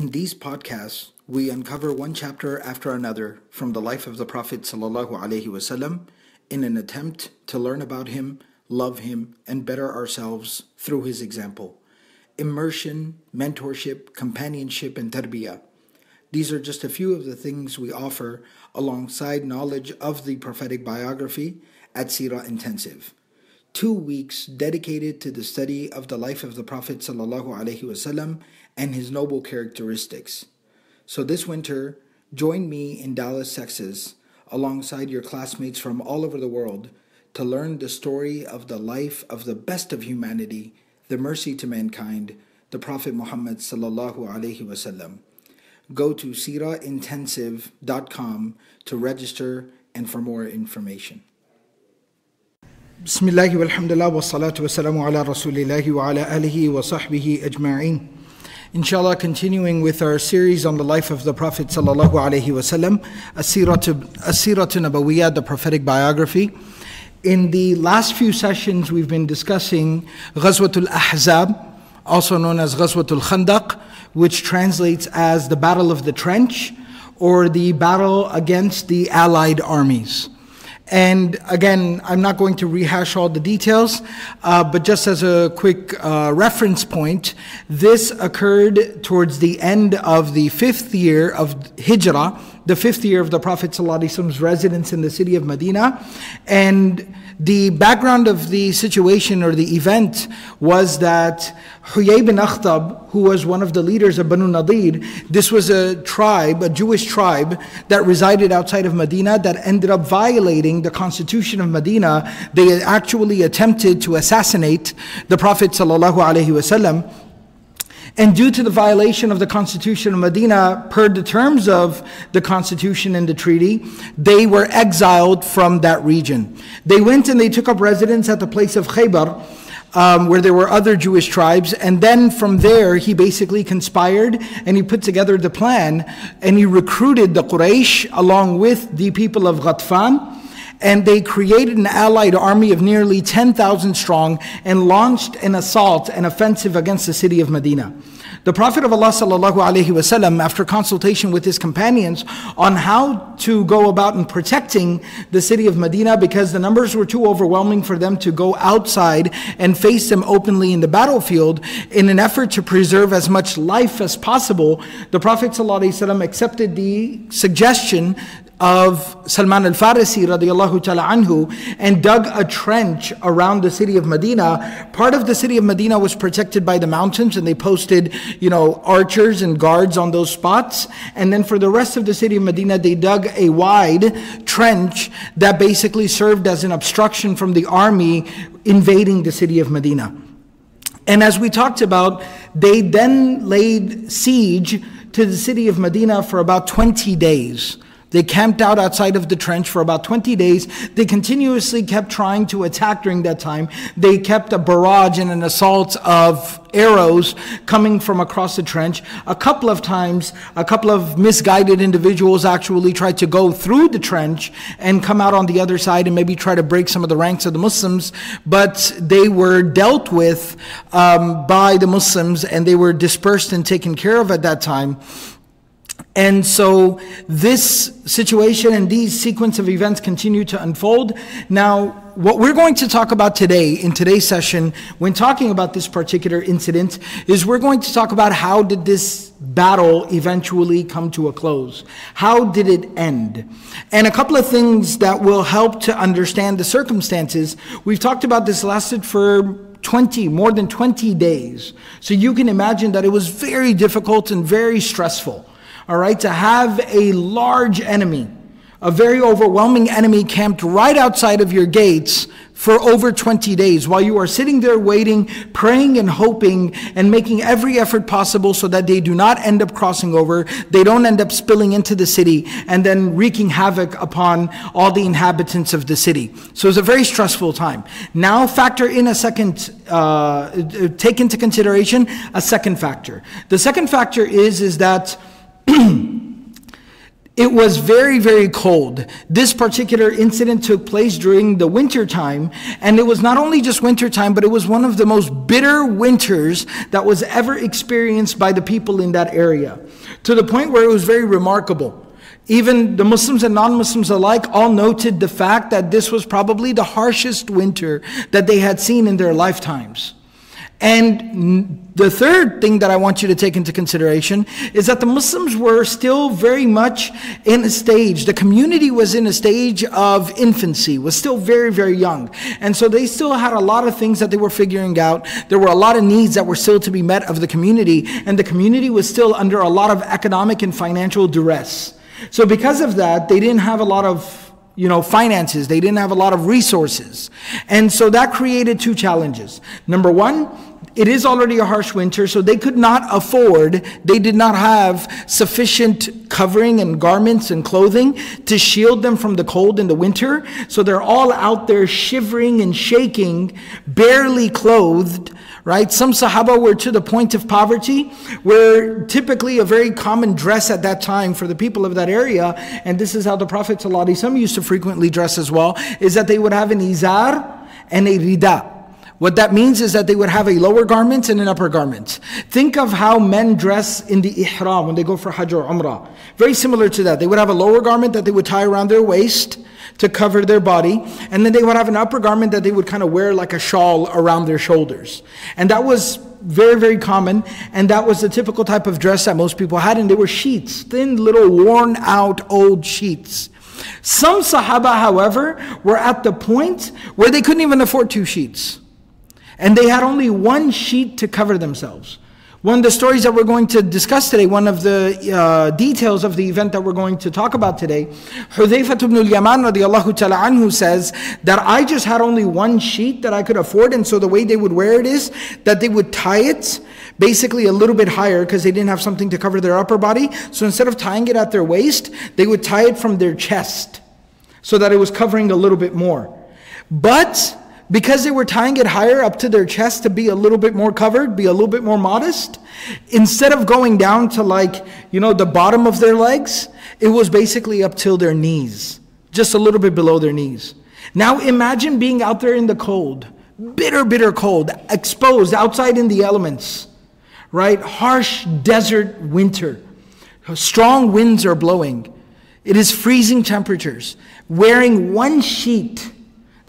In these podcasts, we uncover one chapter after another from the life of the Prophet ﷺ in an attempt to learn about him, love him, and better ourselves through his example. Immersion, mentorship, companionship, and tarbiyah. These are just a few of the things we offer alongside knowledge of the prophetic biography at Sirah Intensive. Two weeks dedicated to the study of the life of the Prophet ﷺ and his noble characteristics. So this winter, join me in Dallas, Texas, alongside your classmates from all over the world to learn the story of the life of the best of humanity, the mercy to mankind, the Prophet Muhammad wasallam. Go to sirahintensive.com to register and for more information. بسم الله والحمد لله والصلاة والسلام على رسول الله وعلى آله وصحبه أجمعين Inshallah, continuing with our series on the life of the Prophet sallallahu alaihi wasallam, Asiratu Nabawiyah, the prophetic biography. In the last few sessions, we've been discussing Ghazwatul Ahzab, also known as Ghazwatul Khandaq, which translates as the Battle of the Trench or the battle against the Allied armies. And again, I'm not going to rehash all the details, uh, but just as a quick uh, reference point, this occurred towards the end of the fifth year of Hijrah, the fifth year of the Prophet Prophet's residence in the city of Medina. And the background of the situation or the event was that Huyay bin Akhtab, who was one of the leaders of Banu Nadir, this was a tribe, a Jewish tribe that resided outside of Medina that ended up violating the constitution of Medina. They actually attempted to assassinate the Prophet sallallahu alaihi wasallam and due to the violation of the Constitution of Medina, per the terms of the Constitution and the treaty, they were exiled from that region. They went and they took up residence at the place of Khaybar, um, where there were other Jewish tribes. And then from there, he basically conspired and he put together the plan and he recruited the Quraysh along with the people of Ghatfan and they created an allied army of nearly 10,000 strong and launched an assault, an offensive against the city of Medina. The Prophet of Allah wasallam, after consultation with his companions on how to go about in protecting the city of Medina, because the numbers were too overwhelming for them to go outside and face them openly in the battlefield, in an effort to preserve as much life as possible, the Prophet ﷺ accepted the suggestion of Salman al-Farisi radiallahu ta'ala anhu and dug a trench around the city of Medina. Part of the city of Medina was protected by the mountains and they posted, you know, archers and guards on those spots. And then for the rest of the city of Medina, they dug a wide trench that basically served as an obstruction from the army invading the city of Medina. And as we talked about, they then laid siege to the city of Medina for about 20 days. They camped out outside of the trench for about 20 days. They continuously kept trying to attack during that time. They kept a barrage and an assault of arrows coming from across the trench. A couple of times, a couple of misguided individuals actually tried to go through the trench and come out on the other side and maybe try to break some of the ranks of the Muslims, but they were dealt with um, by the Muslims and they were dispersed and taken care of at that time. And so this situation and these sequence of events continue to unfold. Now, what we're going to talk about today in today's session when talking about this particular incident is we're going to talk about how did this battle eventually come to a close? How did it end? And a couple of things that will help to understand the circumstances. We've talked about this lasted for 20, more than 20 days. So you can imagine that it was very difficult and very stressful all right, to have a large enemy, a very overwhelming enemy camped right outside of your gates for over 20 days while you are sitting there waiting, praying and hoping and making every effort possible so that they do not end up crossing over, they don't end up spilling into the city and then wreaking havoc upon all the inhabitants of the city. So it's a very stressful time. Now factor in a second, uh, take into consideration a second factor. The second factor is, is that it was very, very cold. This particular incident took place during the winter time, and it was not only just winter time, but it was one of the most bitter winters that was ever experienced by the people in that area, to the point where it was very remarkable. Even the Muslims and non Muslims alike all noted the fact that this was probably the harshest winter that they had seen in their lifetimes. And the third thing that I want you to take into consideration is that the Muslims were still very much in a stage, the community was in a stage of infancy, was still very, very young. And so they still had a lot of things that they were figuring out. There were a lot of needs that were still to be met of the community, and the community was still under a lot of economic and financial duress. So because of that, they didn't have a lot of you know, finances. They didn't have a lot of resources. And so that created two challenges. Number one, it is already a harsh winter, so they could not afford, they did not have sufficient covering and garments and clothing to shield them from the cold in the winter. So they're all out there shivering and shaking, barely clothed, right? Some Sahaba were to the point of poverty, where typically a very common dress at that time for the people of that area, and this is how the Prophet ﷺ some used to frequently dress as well, is that they would have an izar and a rida. What that means is that they would have a lower garment and an upper garment. Think of how men dress in the ihram when they go for Hajj or Umrah. Very similar to that. They would have a lower garment that they would tie around their waist to cover their body, and then they would have an upper garment that they would kind of wear like a shawl around their shoulders. And that was very, very common, and that was the typical type of dress that most people had, and they were sheets, thin, little, worn out old sheets. Some Sahaba, however, were at the point where they couldn't even afford two sheets. And they had only one sheet to cover themselves. One of the stories that we're going to discuss today, one of the uh, details of the event that we're going to talk about today, Hudhayfah ibn al-Yaman radiallahu ta'ala anhu says that I just had only one sheet that I could afford and so the way they would wear it is that they would tie it basically a little bit higher because they didn't have something to cover their upper body. So instead of tying it at their waist, they would tie it from their chest so that it was covering a little bit more. But because they were tying it higher up to their chest to be a little bit more covered, be a little bit more modest, instead of going down to like, you know, the bottom of their legs, it was basically up till their knees, just a little bit below their knees. Now imagine being out there in the cold, bitter, bitter cold, exposed outside in the elements, right? Harsh desert winter. Strong winds are blowing. It is freezing temperatures. Wearing one sheet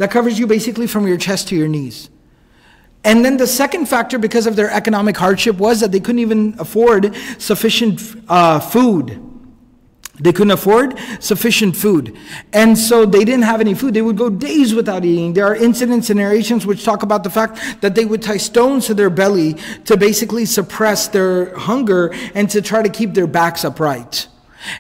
that covers you basically from your chest to your knees. And then the second factor, because of their economic hardship, was that they couldn't even afford sufficient uh, food. They couldn't afford sufficient food. And so they didn't have any food. They would go days without eating. There are incidents and narrations which talk about the fact that they would tie stones to their belly to basically suppress their hunger and to try to keep their backs upright.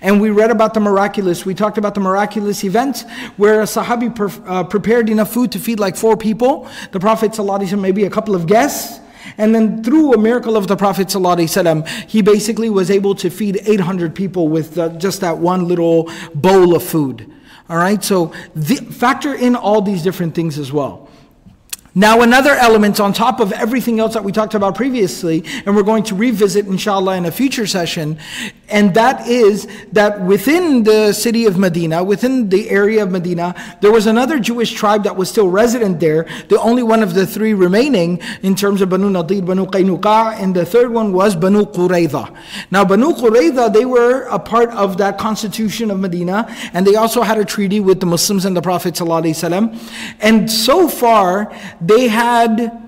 And we read about the miraculous. We talked about the miraculous event where a Sahabi uh, prepared enough food to feed like four people. The Prophet ﷺ, maybe a couple of guests. And then through a miracle of the Prophet ﷺ, he basically was able to feed 800 people with uh, just that one little bowl of food. All right, so the, factor in all these different things as well. Now, another element on top of everything else that we talked about previously, and we're going to revisit inshallah in a future session, and that is that within the city of Medina, within the area of Medina, there was another Jewish tribe that was still resident there, the only one of the three remaining in terms of Banu Nadir, Banu Qaynuqa, and the third one was Banu Qurayza. Now, Banu Qurayza, they were a part of that constitution of Medina, and they also had a treaty with the Muslims and the Prophet ﷺ. And so far, they had,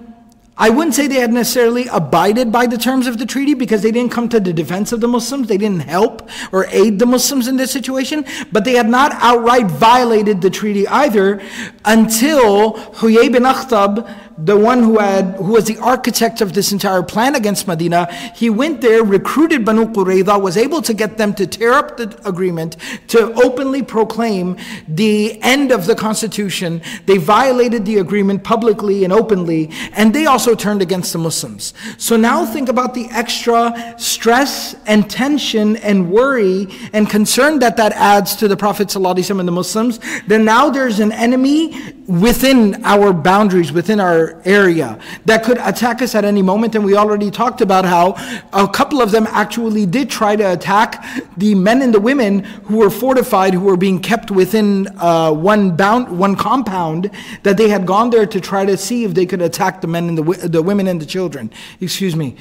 I wouldn't say they had necessarily abided by the terms of the treaty because they didn't come to the defense of the Muslims. They didn't help or aid the Muslims in this situation, but they had not outright violated the treaty either until Huyay bin Akhtab the one who had who was the architect of this entire plan against Medina, he went there, recruited Banu Qurayza, was able to get them to tear up the agreement, to openly proclaim the end of the constitution. They violated the agreement publicly and openly, and they also turned against the Muslims. So now think about the extra stress and tension and worry and concern that that adds to the Prophet and the Muslims. Then now there's an enemy within our boundaries, within our area, that could attack us at any moment. And we already talked about how a couple of them actually did try to attack the men and the women who were fortified, who were being kept within uh, one bound, one compound, that they had gone there to try to see if they could attack the men and the, the women and the children. Excuse me.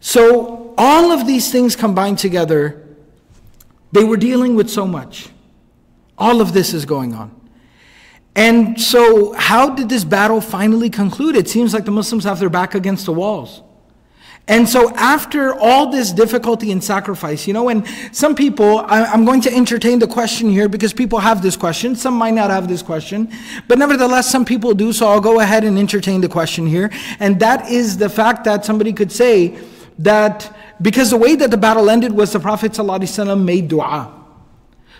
So all of these things combined together, they were dealing with so much. All of this is going on. And so, how did this battle finally conclude? It seems like the Muslims have their back against the walls. And so, after all this difficulty and sacrifice, you know, and some people, I'm going to entertain the question here because people have this question. Some might not have this question, but nevertheless, some people do. So, I'll go ahead and entertain the question here. And that is the fact that somebody could say that because the way that the battle ended was the Prophet ﷺ made dua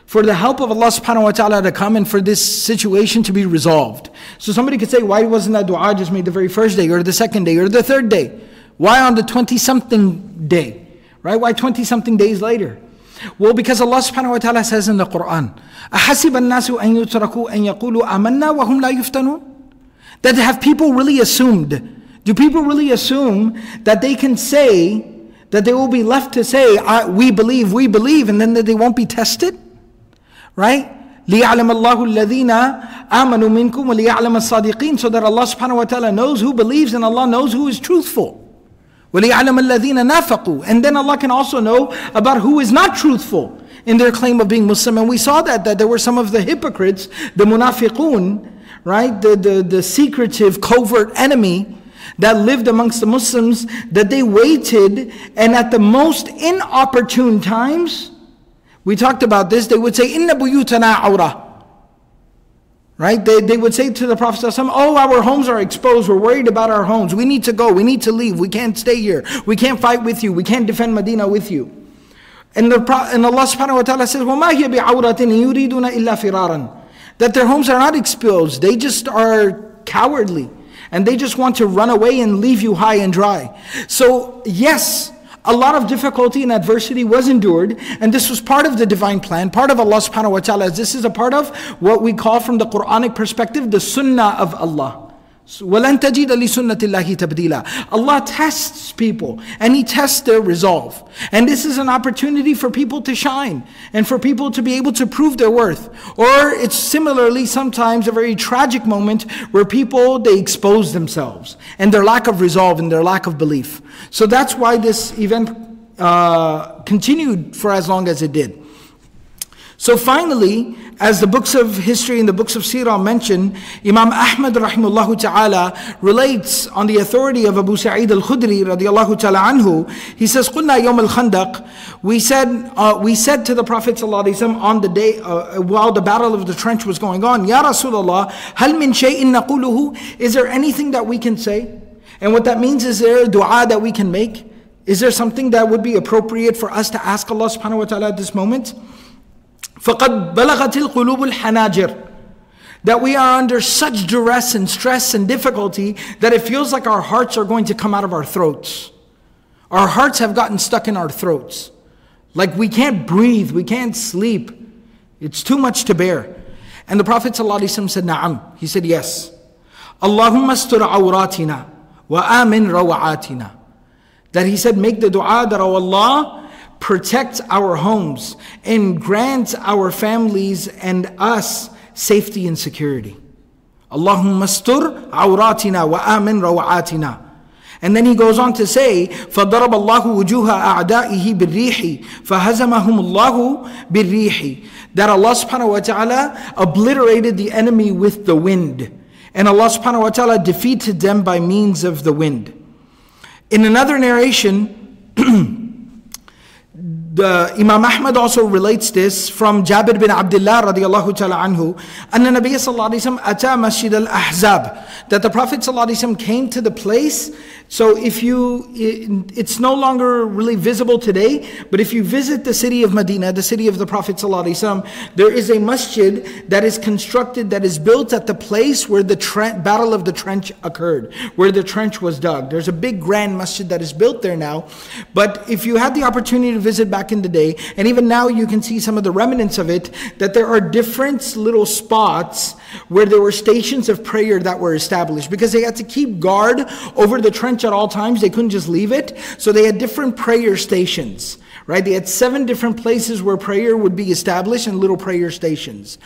for the help of Allah subhanahu wa ta'ala to come and for this situation to be resolved. So somebody could say, why wasn't that dua just made the very first day or the second day or the third day? Why on the 20 something day? Right? Why 20 something days later? Well, because Allah subhanahu wa ta'ala says in the Quran, أَحَسِبَ النَّاسُ أَن يُتْرَكُوا أَن يَقُولُوا آمَنَّا وَهُمْ لَا يُفْتَنُونَ That have people really assumed, do people really assume that they can say, that they will be left to say, we believe, we believe, and then that they won't be tested? Right? لِيَعْلَمَ اللَّهُ الَّذِينَ آمَنُوا مِنْكُمْ وَلِيَعْلَمَ الصَّادِقِينَ So that Allah subhanahu wa ta'ala knows who believes and Allah knows who is truthful. وَلِيَعْلَمَ الَّذِينَ نَافَقُوا And then Allah can also know about who is not truthful in their claim of being Muslim. And we saw that, that there were some of the hypocrites, the munafiqun, right? The, the, the secretive, covert enemy that lived amongst the Muslims, that they waited and at the most inopportune times, we talked about this, they would say, Inna buyutana awra. Right? They, they would say to the Prophet, Oh, our homes are exposed. We're worried about our homes. We need to go. We need to leave. We can't stay here. We can't fight with you. We can't defend Medina with you. And, the, and Allah subhanahu wa ta'ala says, وَمَا هِيَ بِعَوْرَةٍ يُرِيدُونَ إِلَّا فِرَارًا That their homes are not exposed. They just are cowardly. And they just want to run away and leave you high and dry. So, yes, a lot of difficulty and adversity was endured, and this was part of the divine plan, part of Allah subhanahu wa ta'ala. This is a part of what we call from the Quranic perspective, the sunnah of Allah. وَلَن تَجِدَ لِسُنَّةِ اللَّهِ تَبْدِيلًا Allah tests people and He tests their resolve. And this is an opportunity for people to shine and for people to be able to prove their worth. Or it's similarly sometimes a very tragic moment where people, they expose themselves and their lack of resolve and their lack of belief. So that's why this event uh, continued for as long as it did. So finally, as the books of history and the books of Sirah mention, Imam Ahmad rahimullah ta'ala relates on the authority of Abu Sa'id al-Khudri radiallahu ta'ala anhu, he says, قُلْنَا يَوْمَ الْخَنْدَقِ We said, uh, we said to the Prophet ﷺ on the day, uh, while the battle of the trench was going on, Ya Rasulullah, هَلْ مِن شَيْءٍ نَقُولُهُ Is there anything that we can say? And what that means is there a dua that we can make? Is there something that would be appropriate for us to ask Allah subhanahu wa ta'ala at this moment? فَقَدْ بَلَغَتِ الْقُلُوبُ الْحَنَاجِرِ that we are under such duress and stress and difficulty that it feels like our hearts are going to come out of our throats. Our hearts have gotten stuck in our throats. Like we can't breathe, we can't sleep. It's too much to bear. And the Prophet ﷺ said, Na'am. He said, Yes. Allahumma astur awratina wa amin rawatina. That he said, make the dua that, oh Allah, protect our homes, and grant our families and us safety and security. Allahumma astur awratina wa amin rawatina. And then he goes on to say, فَضَرَبَ اللَّهُ وُجُوهَ أَعْدَائِهِ بِالرِّيحِ فَهَزَمَهُمُ اللَّهُ بِالرِّيحِ That Allah subhanahu wa ta'ala obliterated the enemy with the wind. And Allah subhanahu wa ta'ala defeated them by means of the wind. In another narration, the Imam Ahmad also relates this from Jabir bin Abdullah radiallahu ta'ala anhu, and the Nabi sallallahu alayhi masjid al-ahzab, that the Prophet sallallahu alayhi came to the place so if you, it's no longer really visible today, but if you visit the city of Medina, the city of the Prophet ﷺ, there is a masjid that is constructed, that is built at the place where the Battle of the Trench occurred, where the trench was dug. There's a big grand masjid that is built there now. But if you had the opportunity to visit back back in the day, and even now you can see some of the remnants of it, that there are different little spots where there were stations of prayer that were established because they had to keep guard over the trench at all times. They couldn't just leave it. So they had different prayer stations, right? They had seven different places where prayer would be established and little prayer stations.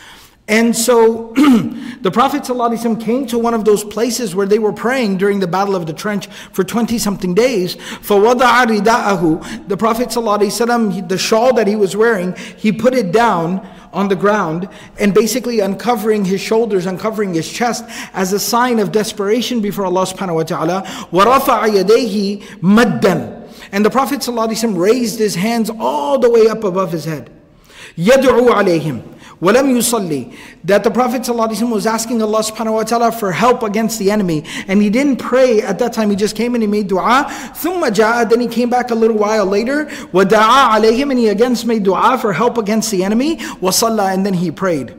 And so the Prophet ﷺ came to one of those places where they were praying during the Battle of the Trench for 20 something days. فَوَضَعَ رِدَاءَهُ The Prophet ﷺ, the shawl that he was wearing, he put it down on the ground and basically uncovering his shoulders, uncovering his chest as a sign of desperation before Allah subhanahu wa ta'ala. وَرَفَعَ يَدَيْهِ مَدًّا And the Prophet ﷺ raised his hands all the way up above his head. يَدْعُو عَلَيْهِمْ وَلَمْ يُصَلِّي That the Prophet ﷺ was asking Allah subhanahu wa ta'ala for help against the enemy. And he didn't pray at that time, he just came and he made dua. ثُمَّ جَاء Then he came back a little while later. وَدَعَى عَلَيْهِمْ And he again made dua for help against the enemy. وَصَلَّى And then he prayed.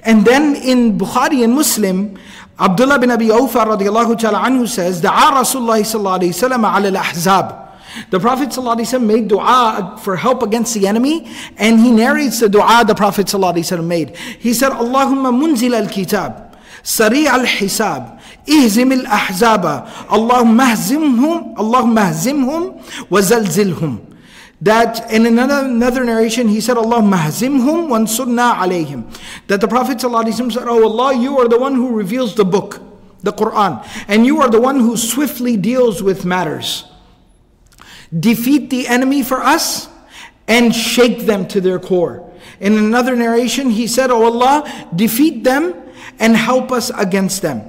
And then in Bukhari and Muslim, Abdullah bin Abi Awfa radiallahu ta'ala anhu says, دعا رسول الله صلى الله عليه وسلم على الأحزاب the Prophet ﷺ made dua for help against the enemy, and he narrates the dua the Prophet ﷺ made. He said, Allahumma munzil al-kitab, sari al-hisab, ihzim al-ahzaba, Allahumma ahzimhum, Allahumma ahzimhum, wa zalzilhum. That in another, another narration, he said, Allahumma hazimhum wansurna alayhim. That the Prophet ﷺ said, Oh Allah, you are the one who reveals the book, the Quran, and you are the one who swiftly deals with matters defeat the enemy for us, and shake them to their core. In another narration, he said, Oh Allah, defeat them and help us against them.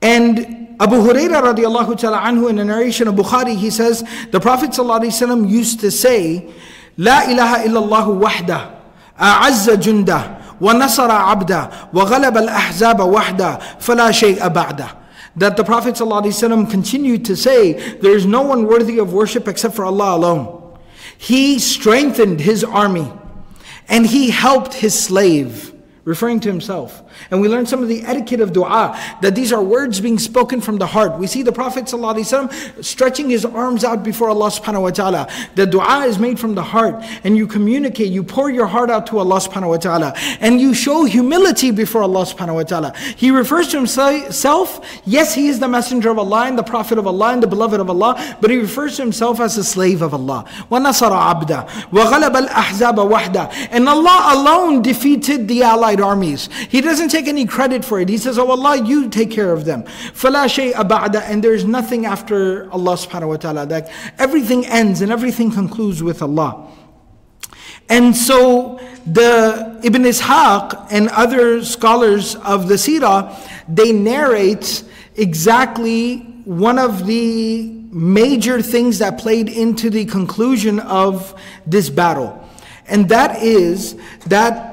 And Abu Huraira radiallahu ta'ala anhu in a narration of Bukhari, he says, the Prophet used to say, La ilaha illallah wahda, a'azza junda, wa nasara abda, wa ghalaba al-ahzaba wahda, fala shay'a ba'da that the Prophet ﷺ continued to say, There is no one worthy of worship except for Allah alone. He strengthened his army and he helped his slave referring to himself. And we learn some of the etiquette of dua, that these are words being spoken from the heart. We see the Prophet ﷺ stretching his arms out before Allah subhanahu wa ta'ala. The dua is made from the heart, and you communicate, you pour your heart out to Allah subhanahu wa ta'ala, and you show humility before Allah subhanahu wa ta'ala. He refers to himself, yes, he is the messenger of Allah and the prophet of Allah and the beloved of Allah, but he refers to himself as a slave of Allah. وَنَصَرَ عَبْدًا وَغَلَبَ الْأَحْزَابَ وَحْدًا And Allah alone defeated the allies allied armies. He doesn't doesn't take any credit for it. He says, Oh Allah, you take care of them. And there is nothing after Allah subhanahu wa ta'ala. That everything ends and everything concludes with Allah. And so the Ibn Ishaq and other scholars of the Sira they narrate exactly one of the major things that played into the conclusion of this battle. And that is that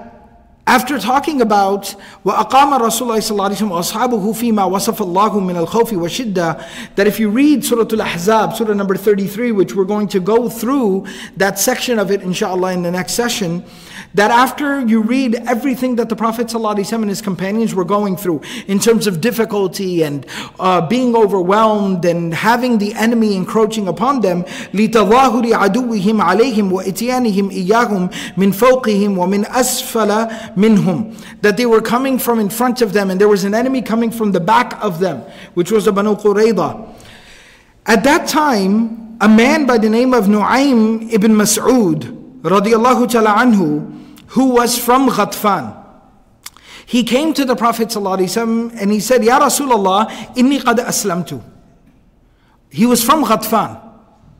after talking about وَأَقَامَ رَسُولُ اللَّهِ صَلَّى اللَّهُ عَلَيْهِ وَأَصْحَابُهُ فِي مَا وَصَفَ اللَّهُ مِنَ الْخَوْفِ وَالشِّدَّةِ That if you read Surah Al-Ahzab, Surah number 33, which we're going to go through that section of it inshallah in the next session, that after you read everything that the Prophet ﷺ and his companions were going through in terms of difficulty and uh, being overwhelmed and having the enemy encroaching upon them, لِتَظَاهُرِ عَدُوِّهِمْ عَلَيْهِمْ وَإِتِيَانِهِمْ إِيَّاهُمْ مِنْ فَوْقِهِمْ وَمِنْ أَسْفَلَ مِنْهُمْ That they were coming from in front of them and there was an enemy coming from the back of them, which was the Banu Qurayda. At that time, a man by the name of Nu'aym ibn Mas'ud, radiallahu ta'ala anhu, who was from Ghatfan. He came to the Prophet ﷺ and he said, Ya Rasulullah, inni qad aslamtu. He was from Ghatfan.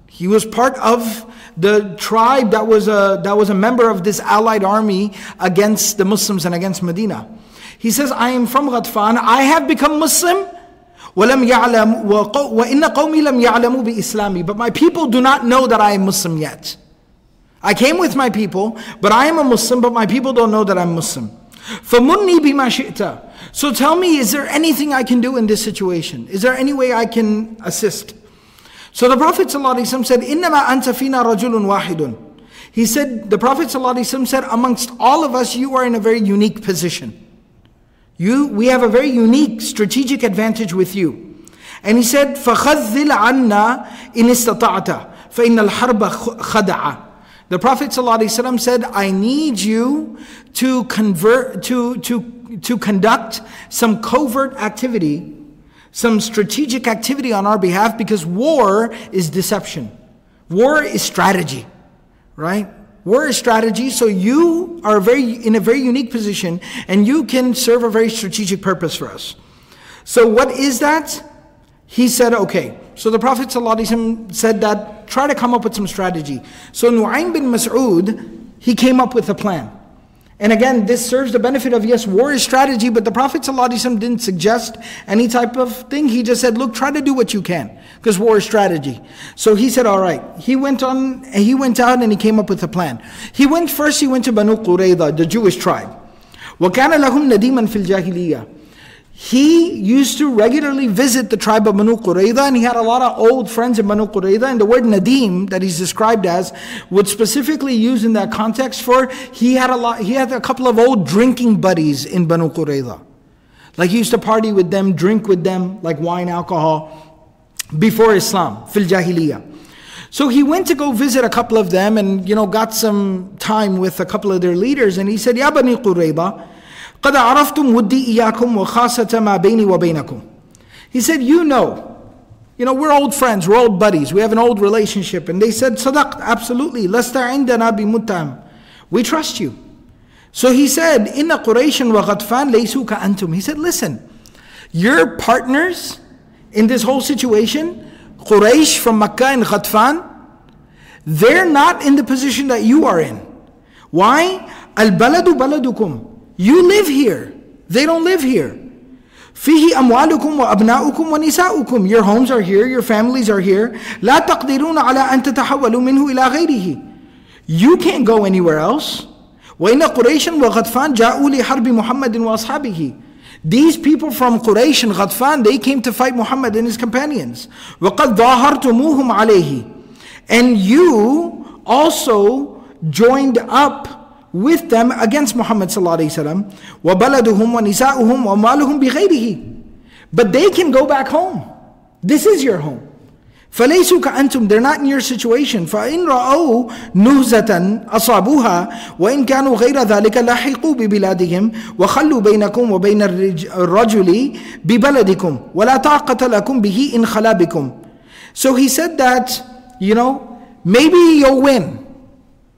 He was part of the tribe that was a, that was a member of this allied army against the Muslims and against Medina. He says, I am from Ghatfan. I have become Muslim. وَلَمْ يَعْلَمْ وَإِنَّ قَوْمِي لَمْ يَعْلَمُوا بِإِسْلَامِ But my people do not know that I am Muslim yet. I came with my people, but I am a Muslim, but my people don't know that I'm Muslim. فَمُنِّي بِمَا شِئْتَ So tell me, is there anything I can do in this situation? Is there any way I can assist? So the Prophet ﷺ said, إِنَّمَا أَنْتَ فِينَا رَجُلٌ وَاحِدٌ He said, the Prophet ﷺ said, amongst all of us, you are in a very unique position. You, we have a very unique strategic advantage with you. And he said, فَخَذِّلْ عَنَّا إِنِ اسْتَطَعْتَ فَإِنَّ الْحَرْبَ خَدَعَ The Prophet ﷺ said, I need you to convert to to to conduct some covert activity, some strategic activity on our behalf because war is deception. War is strategy, right? War strategy, so you are very in a very unique position and you can serve a very strategic purpose for us. So what is that? He said, okay. So the Prophet said that try to come up with some strategy. So Nu'aym bin Mas'ud, he came up with a plan. And again, this serves the benefit of yes, war is strategy, but the Prophet ﷺ didn't suggest any type of thing. He just said, look, try to do what you can, because war is strategy. So he said, all right. He went on, he went out and he came up with a plan. He went first, he went to Banu Qurayza, the Jewish tribe. وَكَانَ لَهُمْ نَدِيمًا فِي الْجَاهِلِيَّةِ he used to regularly visit the tribe of Banu Qurayza and he had a lot of old friends in Banu Qurayza and the word Nadim that he's described as would specifically use in that context for he had a lot he had a couple of old drinking buddies in Banu Qurayza. Like he used to party with them, drink with them like wine, alcohol before Islam, fil jahiliyyah. So he went to go visit a couple of them and you know got some time with a couple of their leaders and he said, Ya Bani Qurayza, قد عرفتم ودي إياكم وخاصة ما بيني وبينكم. He said, you know, you know, we're old friends, we're old buddies, we have an old relationship. And they said, صدقت, absolutely, لست عندنا بمتهم. We trust you. So he said, إن قريش وغطفان ليسوا كأنتم. He said, listen, your partners in this whole situation, Quraysh from Makkah and Ghatfan, they're not in the position that you are in. Why? البلد بلدكم. You live here. They don't live here. فيه أموالكم وأبناؤكم ونساؤكم. Your homes are here, your families are here. لا تقدرون على أن تتحولوا منه إلى غيره. You can't go anywhere else. وإن قريشا وغطفان جاءوا لحرب محمد وأصحابه. These people from Quraysh and Ghatfan, they came to fight Muhammad and his companions. وَقَدْ ظَاهَرْتُمُوهُمْ عَلَيْهِ And you also joined up with them against Muhammad wasallam. وَبَلَدُهُمْ وَنِسَاؤُهُمْ وَمَالُهُمْ بِغَيْرِهِ But they can go back home. This is your home. فليسوا كأنتم they're not in your situation فإن رأوا نهزة أصابوها وإن كانوا غير ذلك لحقوا ببلادهم وخلوا بينكم وبين الرجل ببلدكم ولا طاقة لكم به إن خلا بكم So he said that, you know, maybe you'll win.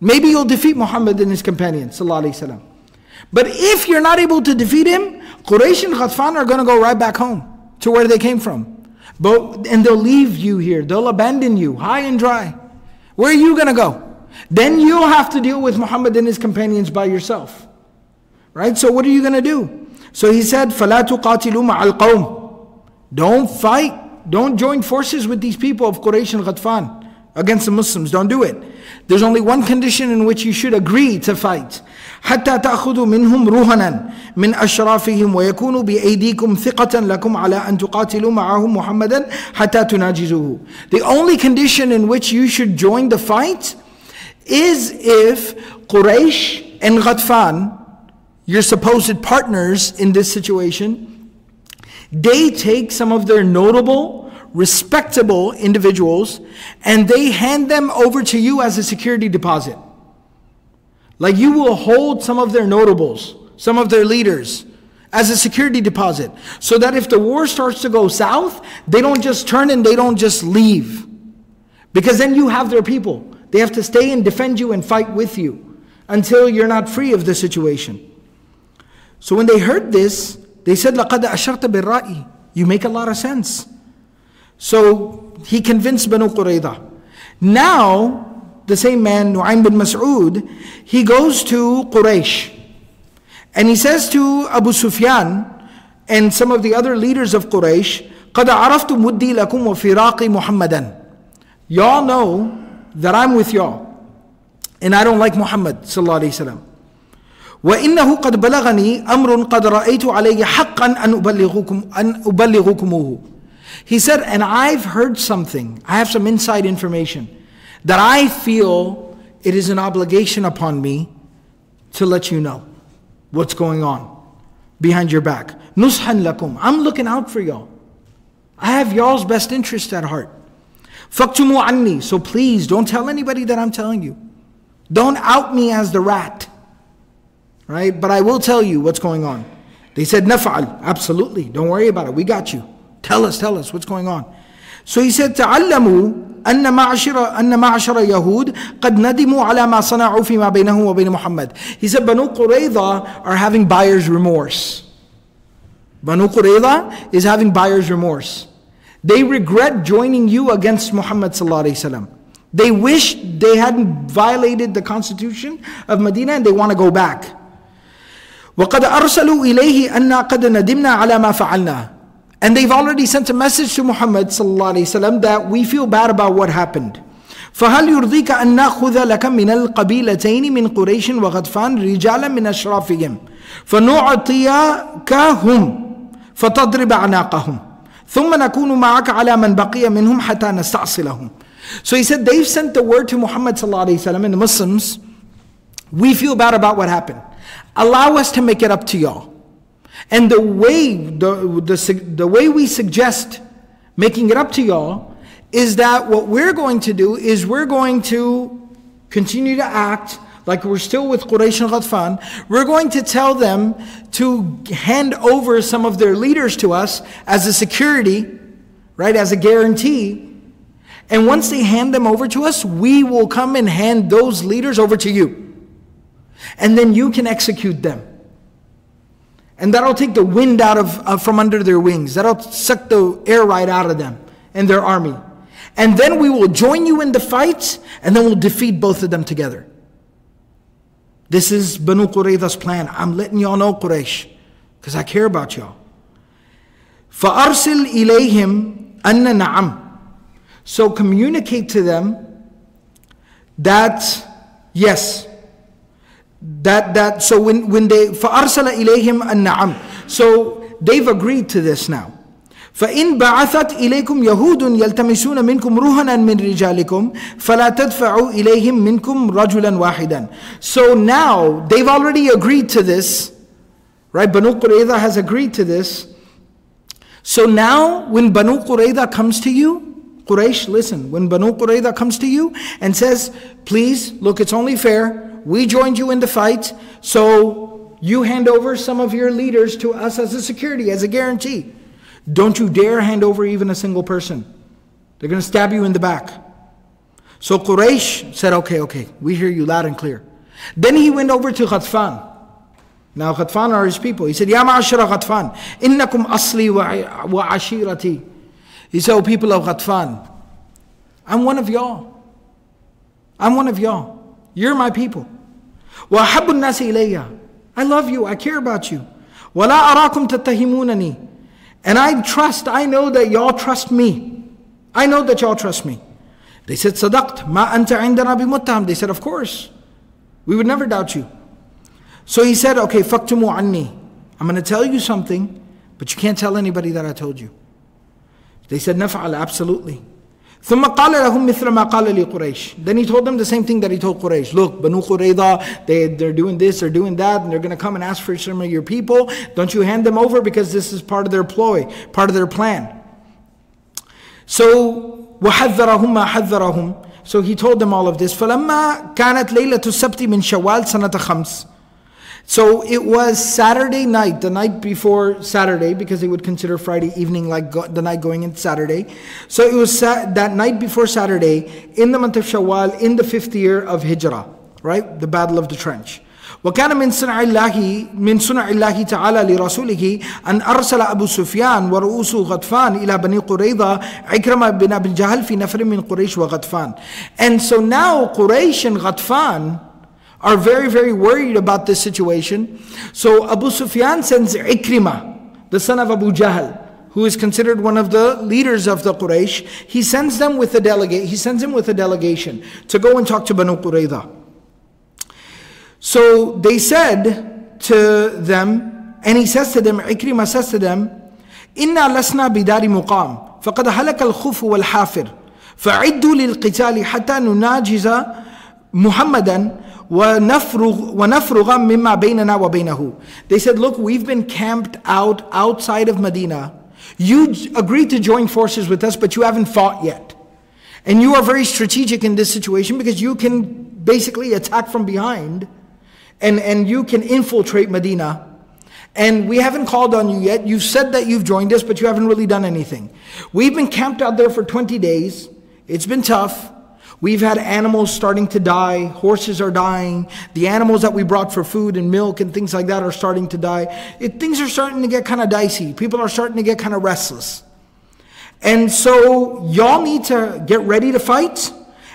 Maybe you'll defeat Muhammad and his companions. But if you're not able to defeat him, Quraysh and Ghatfan are going to go right back home to where they came from. But, and they'll leave you here. They'll abandon you high and dry. Where are you going to go? Then you'll have to deal with Muhammad and his companions by yourself. Right? So what are you going to do? So he said, فَلَا تُقَاتِلُوا مَعَ الْقَوْمِ Don't fight. Don't join forces with these people of Quraysh and Ghatfan against the Muslims. Don't do it. There's only one condition in which you should agree to fight. حتى تأخذوا منهم رهنا من أشرافهم ويكونوا بأيديكم ثقة لكم على أن تقاتلوا معهم محمدا حتى تناجزوه. The only condition in which you should join the fight is if Quraysh and Ghatfan, your supposed partners in this situation, they take some of their notable respectable individuals, and they hand them over to you as a security deposit. Like you will hold some of their notables, some of their leaders, as a security deposit. So that if the war starts to go south, they don't just turn and they don't just leave. Because then you have their people. They have to stay and defend you and fight with you until you're not free of the situation. So when they heard this, they said, لَقَدْ أَشَرْتَ بِالرَّأِي You make a lot of sense. So he convinced Banu Qurayza. Now, the same man, Nu'aym bin Mas'ud, he goes to Quraysh. And he says to Abu Sufyan and some of the other leaders of Quraysh, قَدْ عَرَفْتُ مُدِّي لَكُمْ وَفِرَاقِ مُحَمَّدًا Y'all know that I'm with y'all. And I don't like Muhammad sallallahu alayhi wasallam. وإنه قد بلغني أمر قد رأيت عليه حقا أن أبلغكم أن أبلغكموه he said, and I've heard something, I have some inside information that I feel it is an obligation upon me to let you know what's going on behind your back. Nushan lakum. I'm looking out for y'all. I have y'all's best interest at heart. Faktumu anni. So please don't tell anybody that I'm telling you. Don't out me as the rat. Right? But I will tell you what's going on. They said, Naf'al. Absolutely. Don't worry about it. We got you. Tell us, tell us what's going on. So he said, تعلموا أن معشر أن معشر يهود قد ندموا على ما صنعوا فيما بينهم وبين محمد. He said, Banu Qurayza are having buyer's remorse. Banu Qurayza is having buyer's remorse. They regret joining you against Muhammad sallallahu alaihi wasallam. They wish they hadn't violated the constitution of Medina and they want to go back. وقد أرسلوا إليه أن قد ندمنا على ما فعلنا. And they've already sent a message to Muhammad وسلم, that we feel bad about what happened. فهل يرضيك أن نأخذ لك من القبيلتين من قريش وغطفان رجالا من أشرافهم فنعطيكهم فتضرب أعناقهم ثم نكون معك على من بقي منهم حتى نستأصلهم So he said they've sent the word to Muhammad وسلم, and the Muslims we feel bad about what happened allow us to make it up to y'all and the way, the, the, the way we suggest making it up to y'all is that what we're going to do is we're going to continue to act like we're still with Quraysh and Ghatfan. We're going to tell them to hand over some of their leaders to us as a security, right, as a guarantee. And once they hand them over to us, we will come and hand those leaders over to you. And then you can execute them. And that'll take the wind out of uh, from under their wings. That'll suck the air right out of them and their army. And then we will join you in the fight, and then we'll defeat both of them together. This is Banu Qurayza's plan. I'm letting y'all know, Quraysh, because I care about y'all. فَأَرْسِلْ إِلَيْهِمْ أَنَّ نَعَمْ So communicate to them that, yes, that that so when when they فأرسل إليهم النعم so they've agreed to this now فإن بعثت إليكم يهود يلتمسون منكم رهنا من رجالكم فلا تدفعوا إليهم منكم رجلا واحدا so now they've already agreed to this right Banu Qurayza has agreed to this so now when Banu Qurayza comes to you Quraysh listen when Banu Qurayza comes to you and says please look it's only fair we joined you in the fight, so you hand over some of your leaders to us as a security, as a guarantee. Don't you dare hand over even a single person. They're going to stab you in the back. So Quraysh said, okay, okay, we hear you loud and clear. Then he went over to Ghatfan. Now Ghatfan are his people. He said, Ya ma'ashara Ghatfan, innakum asli wa ashirati. He said, oh people of Ghatfan, I'm one of y'all. I'm one of y'all. You're my people. وَأَحَبُّ النَّاسِ إِلَيَّ I love you, I care about you. وَلَا أَرَاكُمْ تَتَّهِمُونَنِي And I trust, I know that y'all trust me. I know that y'all trust me. They said, صدقت ما أنت عندنا بمتهم. They said, of course. We would never doubt you. So he said, okay, فَكْتُمُوا عَنِّي I'm going to tell you something, but you can't tell anybody that I told you. They said, نفعل, absolutely. ثم قال لهم مثل ما قال لقريش then he told them the same thing that he told Quraysh look Banu Qurayza they, they're doing this they're doing that and they're going to come and ask for some of your people don't you hand them over because this is part of their ploy part of their plan so وحذرهم ما حذرهم so he told them all of this فلما كانت ليلة السبت من شوال سنة خمس so it was Saturday night, the night before Saturday, because they would consider Friday evening like go, the night going into Saturday. So it was sa- that night before Saturday, in the month of Shawwal, in the fifth year of Hijrah, right? The Battle of the Trench. وكان من صنع الله من صنع الله تعالى لرسوله أن أرسل أبو سفيان ورؤوس غطفان إلى بني قريظة عكرمة بن أبي الجهل في نفر من قريش وغطفان. And so now Quraysh and Ghatfan are very, very worried about this situation. So Abu Sufyan sends Ikrimah, the son of Abu Jahl, who is considered one of the leaders of the Quraysh. He sends them with a delegate. He sends him with a delegation to go and talk to Banu Qurayza. So they said to them, and he says to them, Ikrimah says to them, إنا لسنا بدار مقام فقد هلك الخف والحافر فعدوا للقتال حتى نناجز محمدا وَنَفْرُغ, وَنَفْرُغَ مِمَّا بَيْنَنَا وَبَيْنَهُ They said, look, we've been camped out outside of Medina. You agreed to join forces with us, but you haven't fought yet. And you are very strategic in this situation because you can basically attack from behind and, and you can infiltrate Medina. And we haven't called on you yet. You've said that you've joined us, but you haven't really done anything. We've been camped out there for 20 days. It's been tough. We've had animals starting to die, horses are dying, the animals that we brought for food and milk and things like that are starting to die. It, things are starting to get kind of dicey. People are starting to get kind of restless. And so, y'all need to get ready to fight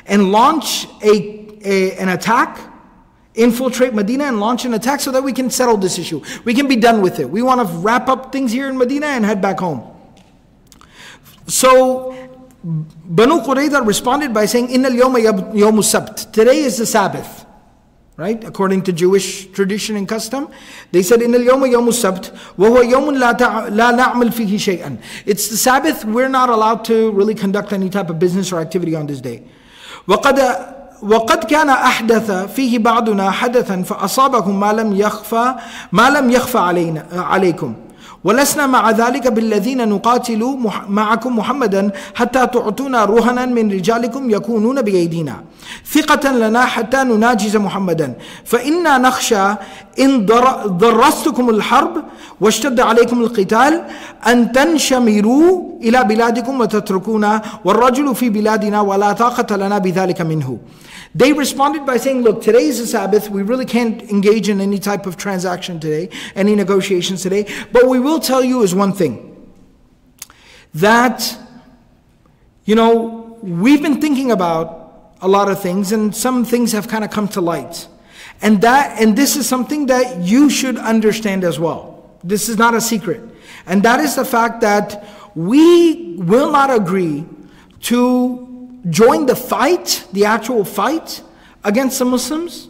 and launch a, a, an attack, infiltrate Medina and launch an attack so that we can settle this issue. We can be done with it. We want to wrap up things here in Medina and head back home. So, Banu Qurayza responded by saying, Inna al-yawma yawmu sabt. Today is the Sabbath. Right? According to Jewish tradition and custom, they said, Inna al-yawma yawmu sabt, wa huwa yawmun la, la na'mal fihi shay'an. It's the Sabbath, we're not allowed to really conduct any type of business or activity on this day. وقد وقد كان أحدث فيه بعضنا حدثا فأصابكم ما لم يخفى ما لم يخفى علينا عليكم ولسنا مع ذلك بالذين نقاتل معكم محمدا حتى تعطونا رهنا من رجالكم يكونون بأيدينا. ثقة لنا حتى نناجز محمدا. فإنا نخشى إن ضرستكم الحرب واشتد عليكم القتال أن تنشمروا إلى بلادكم وتتركونا والرجل في بلادنا ولا طاقة لنا بذلك منه. They responded by saying, Look, today is the Sabbath. We really can't engage in any type of transaction today, any negotiations today. But we will tell you is one thing that, you know, we've been thinking about a lot of things, and some things have kind of come to light. And that and this is something that you should understand as well. This is not a secret. And that is the fact that we will not agree to join the fight, the actual fight against the Muslims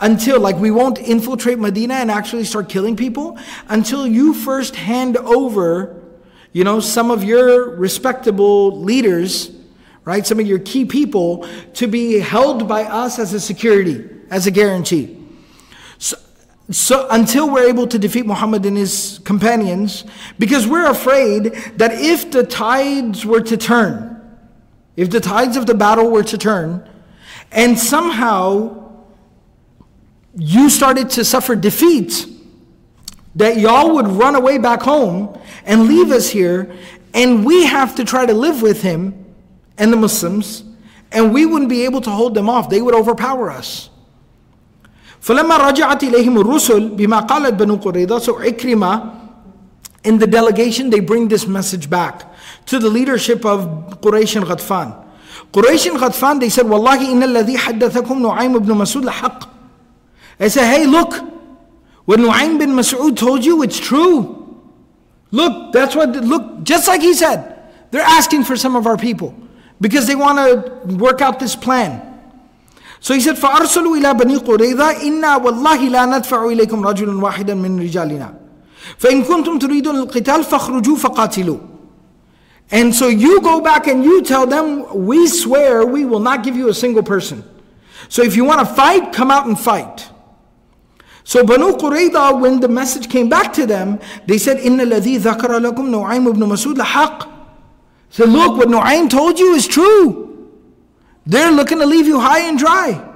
until, like, we won't infiltrate Medina and actually start killing people until you first hand over, you know, some of your respectable leaders, right, some of your key people to be held by us as a security, as a guarantee. So, so until we're able to defeat Muhammad and his companions, because we're afraid that if the tides were to turn, if the tides of the battle were to turn, and somehow you started to suffer defeat, that y'all would run away back home and leave us here, and we have to try to live with him and the Muslims, and we wouldn't be able to hold them off. They would overpower us. فلما رجعت إليهم الرسل بما قالت بنو قريظة so Ikrimah in the delegation they bring this message back to the leadership of Quraysh and Ghatfan. Quraysh and Ghatfan, they said, Wallahi inna alladhi haddathakum Nu'aym ibn Mas'ud lahaq. They said, hey, look, what Nu'aym bin Mas'ud told you, it's true. Look, that's what, look, just like he said, they're asking for some of our people because they want to work out this plan. So he said, فَأَرْسَلُوا إِلَى بَنِي قُرَيْظَةَ إِنَّا وَاللَّهِ لَا نَدْفَعُ إِلَيْكُمْ رَجُلًا وَاحِدًا مِنْ رِجَالِنَا فَإِن كُنتُمْ تُرِيدُونَ الْقِتَالَ فَاخْرُجُوا فَقَاتِلُوا and so you go back and you tell them, we swear we will not give you a single person. So if you want to fight, come out and fight. So Banu Qurayda, when the message came back to them, they said, Inna ladhi dhakara lakum Nu'aym ibn Masud lahaq. So look, what Nu'aym told you is true. They're looking to leave you high and dry.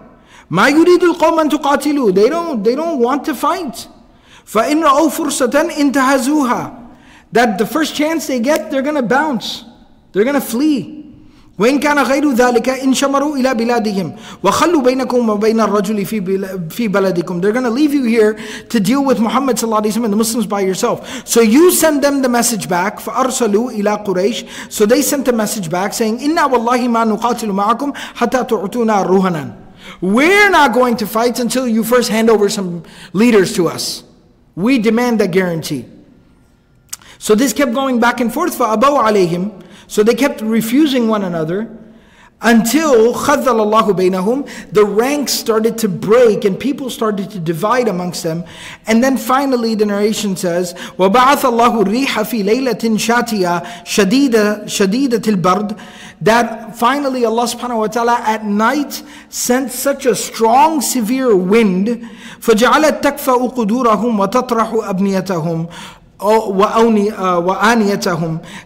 ما يريد القوم أن تقاتلوا. They don't, they don't want to fight. فإن رأوا فرصة انتهزوها that the first chance they get, they're going to bounce. They're going to flee. وإن كان غير ذلك إن شمروا إلى بلادهم وخلوا بينكم وبين الرجل في في بلدكم They're going to leave you here to deal with Muhammad صلى الله عليه وسلم and the Muslims by yourself. So you send them the message back فأرسلوا إلى قريش So they sent the message back saying إنا والله ما نقاتل معكم حتى تعطونا رهنا We're not going to fight until you first hand over some leaders to us. We demand that guarantee. So this kept going back and forth for Abaw alayhim. So they kept refusing one another until خَذَّلَ اللَّهُ بَيْنَهُمْ The ranks started to break and people started to divide amongst them. And then finally the narration says, وَبَعَثَ اللَّهُ الرِّيحَ فِي لَيْلَةٍ شَاتِيَةٍ شَدِيدَ شَدِيدَةِ الْبَرْدِ That finally Allah subhanahu wa ta'ala at night sent such a strong severe wind فَجَعَلَتْ تَكْفَأُ قُدُورَهُمْ وَتَطْرَحُ أَبْنِيَتَهُمْ وَآنِيَتَهُمْ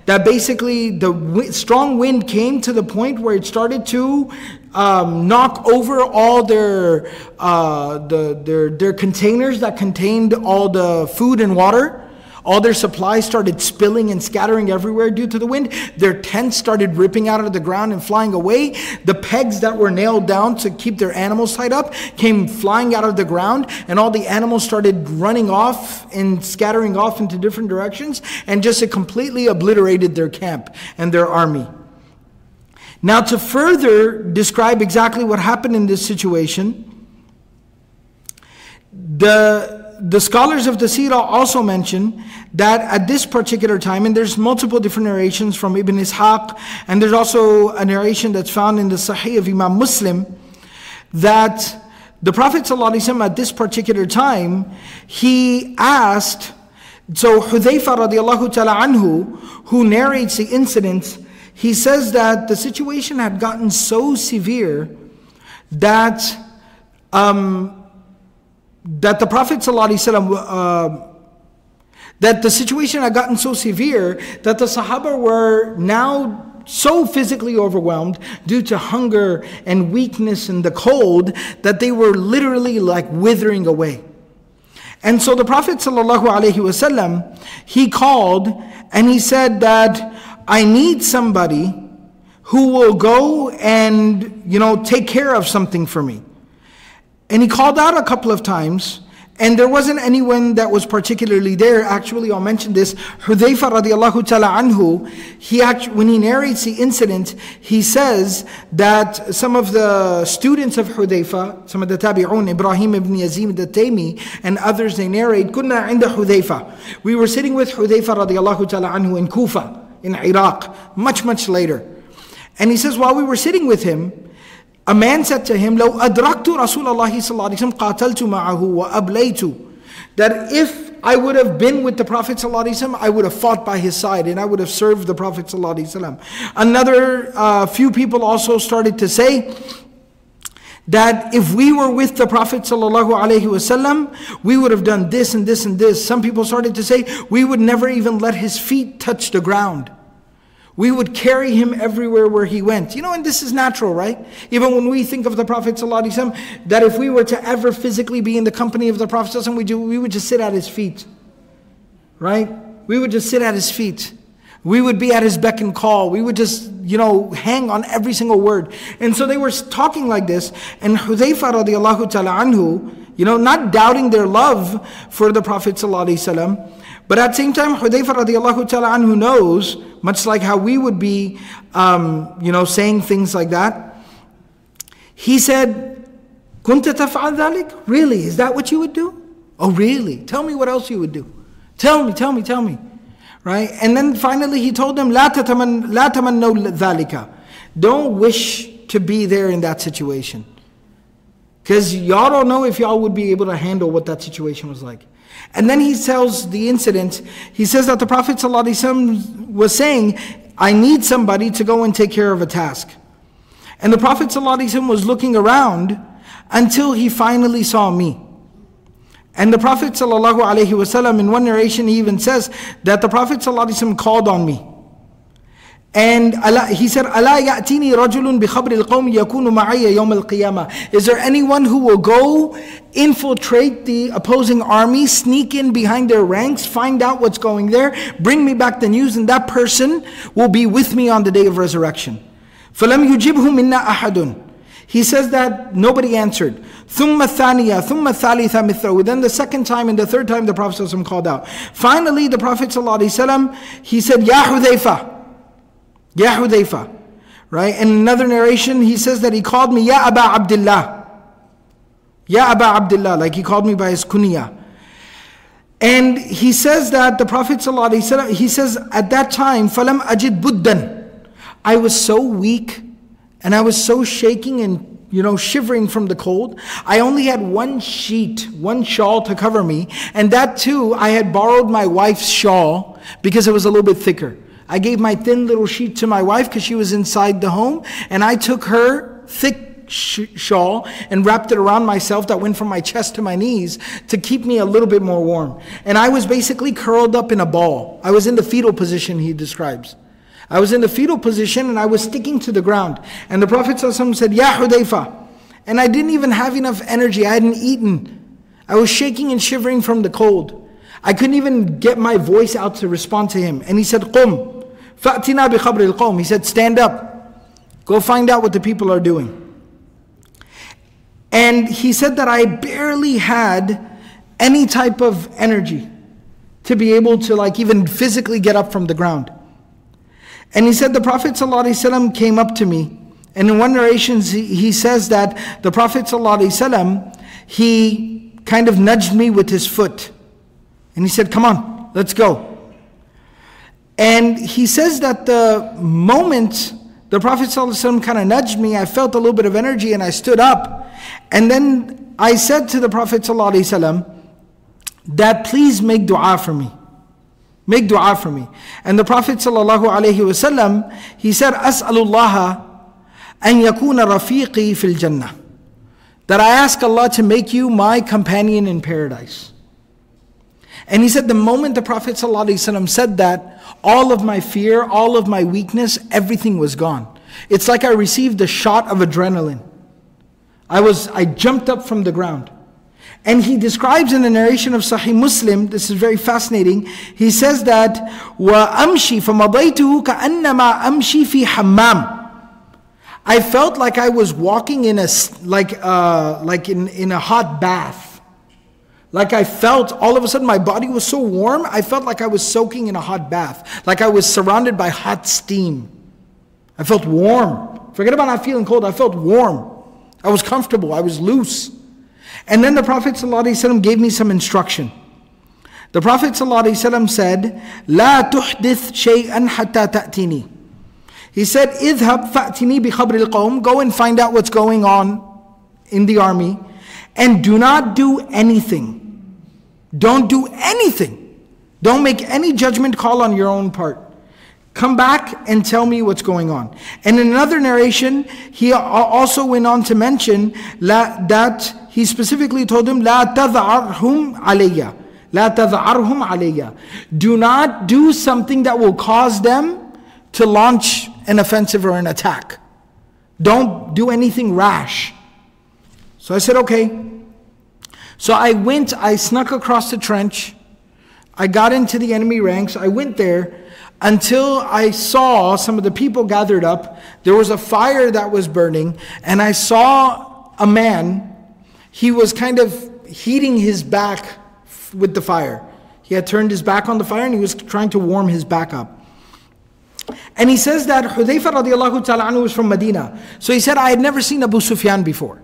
that basically the strong wind came to the point where it started to um, knock over all their, uh, the, their, their containers that contained all the food and water. All their supplies started spilling and scattering everywhere due to the wind. Their tents started ripping out of the ground and flying away. The pegs that were nailed down to keep their animals tied up came flying out of the ground, and all the animals started running off and scattering off into different directions, and just it completely obliterated their camp and their army. Now, to further describe exactly what happened in this situation, the, the scholars of the Sirah also mention that at this particular time, and there's multiple different narrations from Ibn Ishaq, and there's also a narration that's found in the Sahih of Imam Muslim, that the Prophet ﷺ at this particular time, he asked, so Hudayfa radiallahu ta'ala anhu, who narrates the incident, he says that the situation had gotten so severe that um, that the Prophet ﷺ, uh, that the situation had gotten so severe that the Sahaba were now so physically overwhelmed due to hunger and weakness and the cold that they were literally like withering away. And so the Prophet ﷺ, he called and he said that I need somebody who will go and, you know, take care of something for me. And he called out a couple of times, and there wasn't anyone that was particularly there. Actually, I'll mention this. Hudayfa radiallahu ta'ala anhu, he when he narrates the incident, he says that some of the students of Hudayfa, some of the tabi'un, Ibrahim ibn Yazid al-Taymi, and others, they narrate, كُنَّا عِنْدَ Hudayfa. We were sitting with Hudayfa radiallahu ta'ala anhu in Kufa, in Iraq, much, much later. And he says, while we were sitting with him, a man said to him, لو أدركت رسول الله صلى الله عليه وسلم قاتلت معه وأبليت that if I would have been with the Prophet ﷺ, I would have fought by his side and I would have served the Prophet. ﷺ. Another uh, few people also started to say that if we were with the Prophet ﷺ, we would have done this and this and this. Some people started to say we would never even let his feet touch the ground. We would carry him everywhere where he went. You know, and this is natural, right? Even when we think of the Prophet ﷺ, that if we were to ever physically be in the company of the Prophet ﷺ, we, do, we would just sit at his feet. Right? We would just sit at his feet. We would be at his beck and call. We would just, you know, hang on every single word. And so they were talking like this. And Hudayfa radiallahu ta'ala anhu, you know, not doubting their love for the Prophet sallallahu but at the same time, Hudayfa radiallahu ta'ala anhu knows, much like how we would be, um, you know, saying things like that. He said, Kunta taf'al dhalik? Really? Is that what you would do? Oh, really? Tell me what else you would do. Tell me, tell me, tell me. Right? And then finally he told them, La tataman, la tamannaw dhalika. Don't wish to be there in that situation. Because y'all don't know if y'all would be able to handle what that situation was like. And then he tells the incident. He says that the Prophet ﷺ was saying, I need somebody to go and take care of a task. And the Prophet ﷺ was looking around until he finally saw me. And the Prophet ﷺ, in one narration, he even says that the Prophet ﷺ called on me. And he said, أَلَا يَأْتِنِي رَجُلٌ بِخَبْرِ الْقَوْمِ يَكُونُ مَعَيَّ يَوْمَ الْقِيَامَةِ Is there anyone who will go infiltrate the opposing army, sneak in behind their ranks, find out what's going there, bring me back the news, and that person will be with me on the day of resurrection. فَلَمْ يُجِبْهُ مِنَّا أَحَدٌ He says that nobody answered. ثُمَّ الثَّانِيَةَ ثُمَّ الثَّالِثَ مِثْلَهُ Then the second time and the third time the Prophet ﷺ called out. Finally the Prophet ﷺ, he said, Ya Hudayfa, Ya Hudayfa. Right? In another narration, he says that he called me Ya Aba Abdullah. Ya Aba Abdullah, like he called me by his kunya. And he says that the Prophet ﷺ, he says at that time, Falam Ajid Buddan. I was so weak and I was so shaking and you know, shivering from the cold. I only had one sheet, one shawl to cover me, and that too, I had borrowed my wife's shawl because it was a little bit thicker. I gave my thin little sheet to my wife because she was inside the home, and I took her thick shawl and wrapped it around myself that went from my chest to my knees to keep me a little bit more warm. And I was basically curled up in a ball. I was in the fetal position, he describes. I was in the fetal position and I was sticking to the ground. And the Prophet said, Ya Hudayfa. And I didn't even have enough energy. I hadn't eaten. I was shaking and shivering from the cold. I couldn't even get my voice out to respond to him. And he said, Qum. Bi khabr al He said, stand up. Go find out what the people are doing. And he said that I barely had any type of energy to be able to like even physically get up from the ground. And he said the Prophet ﷺ came up to me. And in one narration, he says that the Prophet ﷺ, he kind of nudged me with his foot. And he said, come on, let's go. And he says that the moment the Prophet ﷺ kind of nudged me, I felt a little bit of energy and I stood up. And then I said to the Prophet ﷺ that please make dua for me. Make dua for me. And the Prophet ﷺ, he said, As'alullah an yakuna rafiqi fil jannah. That I ask Allah to make you my companion in paradise. And he said, the moment the Prophet ﷺ said that, all of my fear, all of my weakness, everything was gone. It's like I received a shot of adrenaline. I was, I jumped up from the ground. And he describes in the narration of Sahih Muslim, this is very fascinating. He says that وَأَمْشِي فَمَضَيْتُهُ كَأَنَّمَا أَمْشِي فِي حَمَّامٍ I felt like I was walking in a like uh, like in, in a hot bath. Like I felt all of a sudden my body was so warm, I felt like I was soaking in a hot bath. Like I was surrounded by hot steam. I felt warm. Forget about not feeling cold, I felt warm. I was comfortable, I was loose. And then the Prophet ﷺ gave me some instruction. The Prophet ﷺ said, لا تحدث شيئا حتى تأتيني. He said, اذهب فأتني بخبر القوم. Go and find out what's going on in the army. And do not do anything. Don't do anything. Don't make any judgment call on your own part. Come back and tell me what's going on. And in another narration, he also went on to mention that he specifically told him, لا تذعرهم علي. لا تذعرهم علي. Do not do something that will cause them to launch an offensive or an attack. Don't do anything rash. So I said, okay. So I went, I snuck across the trench. I got into the enemy ranks. I went there until I saw some of the people gathered up. There was a fire that was burning, and I saw a man he was kind of heating his back with the fire. He had turned his back on the fire and he was trying to warm his back up. And he says that Hudayfa radiallahu ta'ala anhu was from Medina. So he said, I had never seen Abu Sufyan before.